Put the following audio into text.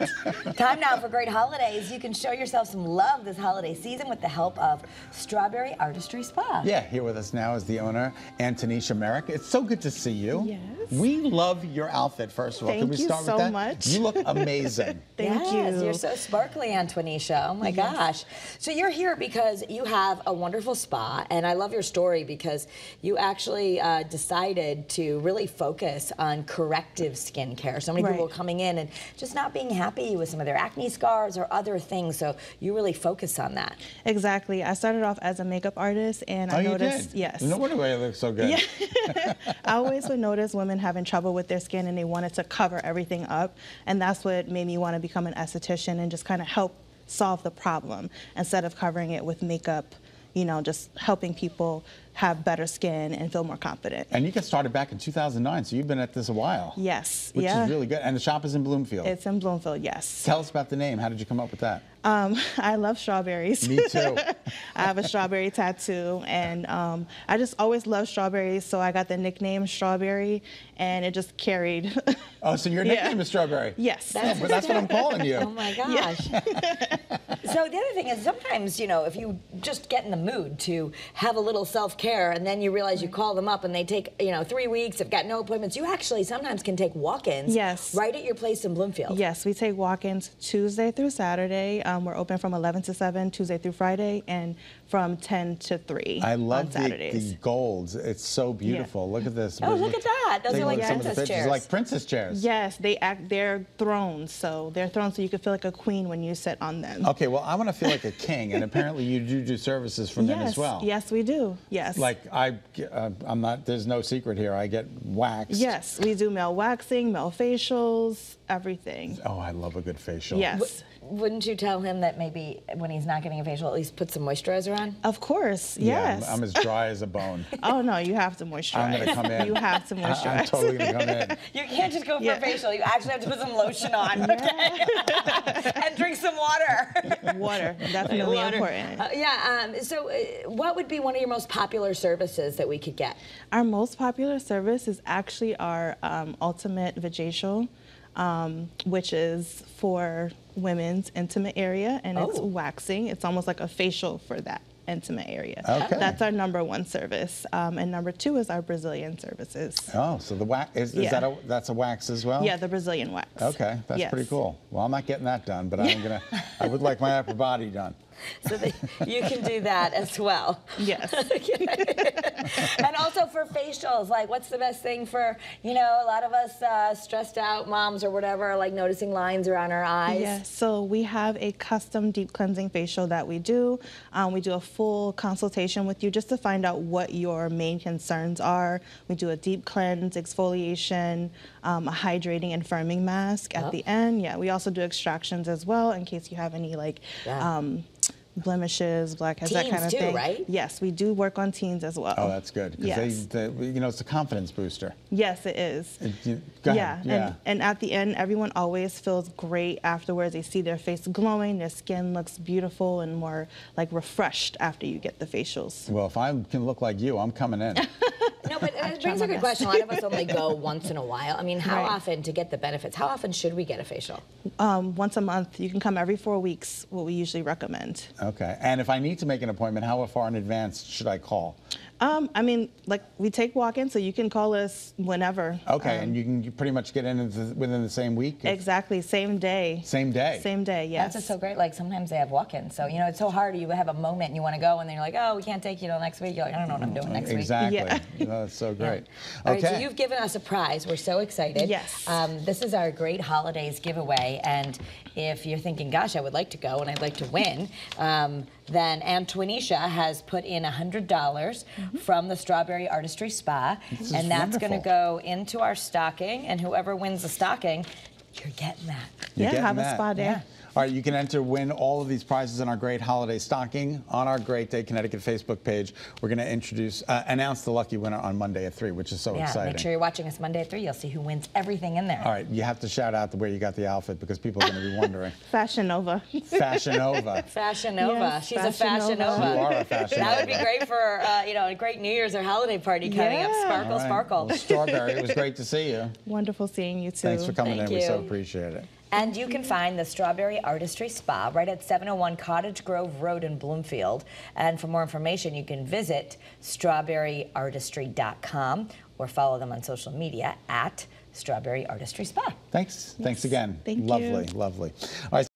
Time now for great holidays. You can show yourself some love this holiday season with the help of Strawberry Artistry Spa. Yeah, here with us now is the owner, Antoinisha Merrick. It's so good to see you. Yes. We love your outfit, first of all. Thank Can we you start so with that? much. You look amazing. Thank yes, you. You're so sparkly, Antoinisha. Oh my gosh. So you're here because you have a wonderful spa, and I love your story because you actually uh, decided to really focus on corrective skincare. So many people Right. are coming in and just not being happy with some of their acne scars or other things. So you really focus on that. Exactly. I started off as a makeup artist, and oh, I you noticed, did? yes. No wonder why you look so good. Yeah. I always would notice women having trouble with their skin and they wanted to cover everything up. And that's what made me want to become an esthetician and just kind of help solve the problem instead of covering it with makeup, you know, just helping people have better skin and feel more confident. And you got started back in 2009, so you've been at this a while. Yes. Which yeah. is really good. And the shop is in Bloomfield. It's in Bloomfield, yes. Tell us about the name. How did you come up with that? Um, I love strawberries. Me too. I have a strawberry tattoo, and um, I just always loved strawberries, so I got the nickname Strawberry, and it just carried. Oh, so your Yeah. nickname is Strawberry. yes. Oh, but that's what I'm calling you. Oh my gosh. so the other thing is sometimes, you know, if you just get in the mood to have a little self-care and then you realize you call them up and they take, you know, three weeks, have got no appointments, you actually sometimes can take walk-ins Yes. right at your place in Bloomfield. Yes, we take walk-ins Tuesday through Saturday. Um, we're open from 11 to 7 Tuesday through Friday, and from 10 to 3 I on love the, Saturdays. the golds. It's so beautiful. Look at this. Oh, look at that. Those Take are like look at some of the princess chairs. Like princess chairs. Yes, they act. They're thrones, so they're thrones, so you can feel like a queen when you sit on them. Okay, well, I want to feel like a king, and apparently you do do services for men yes, as well. yes, we do. Yes. Like I, uh, I'm not. There's no secret here. I get waxed. Yes, we do male waxing, male facials, everything. Oh, I love a good facial. Yes. Wouldn't you tell him that maybe when he's not getting a facial, at least put some moisturizer on? Of course, Yeah, yes. I'm, I'm as dry as a bone. oh no, you have to moisturize. I'm gonna come in. You have to I- moisturize. I'm totally gonna come in. You can't just go for Yeah. a facial. You actually have to put some lotion on, okay? and drink some water. Water, definitely Water. important. Uh, yeah. Um, so, uh, what would be one of your most popular services that we could get? Our most popular service is actually our um, Ultimate Vajacial, um, which is for women's intimate area, and it's Oh. waxing. It's almost like a facial for that intimate area. Okay. That's our number one service, um, and number two is our Brazilian services. Oh, so the wax is, is Yeah. that a that's a wax as well? Yeah, the Brazilian wax. Okay, that's Yes. pretty cool. Well, I'm not getting that done, but I'm gonna. I would like my upper body done. So that you can do that as well. Yes. and also for facials, like what's the best thing for, you know, a lot of us uh, stressed out moms or whatever, like noticing lines around our eyes. Yes, so we have a custom deep cleansing facial that we do. Um, we do a full consultation with you just to find out what your main concerns are. We do a deep cleanse, exfoliation, um, a hydrating and firming mask at Oh. the end. Yeah, we also do extractions as well in case you have any like Yeah. um, blemishes, blackheads, that kind of too, thing. right? Yes, we do work on teens as well. Oh, that's good. 'cause Yes. They, they, you know, it's a confidence booster. Yes, it is. It- you- go yeah, ahead. Yeah. And, and at the end, everyone always feels great afterwards. They see their face glowing, their skin looks beautiful and more like refreshed after you get the facials. well, if I can look like you, I'm coming in. No, but it brings a good question. A lot of us only go once in a while. I mean, how Right. often to get the benefits? How often should we get a facial? Um, once a month, you can come every four weeks, what we usually recommend. okay. And if I need to make an appointment, how far in advance should I call? Um, I mean, like we take walk-ins, so you can call us whenever. Okay, Um, and you can pretty much get in the, within the same week. exactly, same day. Same day. Same day, yes. That's what's so great. Like sometimes they have walk-ins, so you know it's so hard. You have a moment and you want to go, and then you're like, oh, we can't take you till next week. You're like, I don't know what I'm doing next week. Exactly. Yeah. No, that's so great. All right, Okay. so you've given us a prize. We're so excited. Yes. Um, this is our Great Holidays giveaway, and if you're thinking, gosh, I would like to go and I'd like to win, um, then Antoinisha has put in $100 from the Strawberry Artistry Spa, is and that's going to go into our stocking, and whoever wins the stocking, you're getting that. You're yeah, getting have a that. spa day. Yeah. All right, you can enter win all of these prizes in our great holiday stocking on our Great Day Connecticut Facebook page. We're going to introduce, uh, announce the lucky winner on Monday at 3, which is so Yeah, exciting. make sure you're watching us Monday at 3. You'll see who wins everything in there. All right, you have to shout out where you got the outfit because people are going to be wondering. Fashion Nova. Fashion Nova. Fashion Nova. Yes, She's a Fashion Fashion Nova. Nova. You are a Fashion That would be great for uh, you know a great New Year's or holiday party coming up. Yeah. Sparkle, All right. sparkle. Well, Strawberry, it was great to see you. Wonderful seeing you too. Thanks for coming Thank in. We so appreciate it. And you can find the Strawberry Artistry Spa right at 701 Cottage Grove Road in Bloomfield. And for more information, you can visit strawberryartistry.com or follow them on social media at Strawberry Artistry Spa. Thanks. Thanks again. Thank you. lovely, lovely. All right.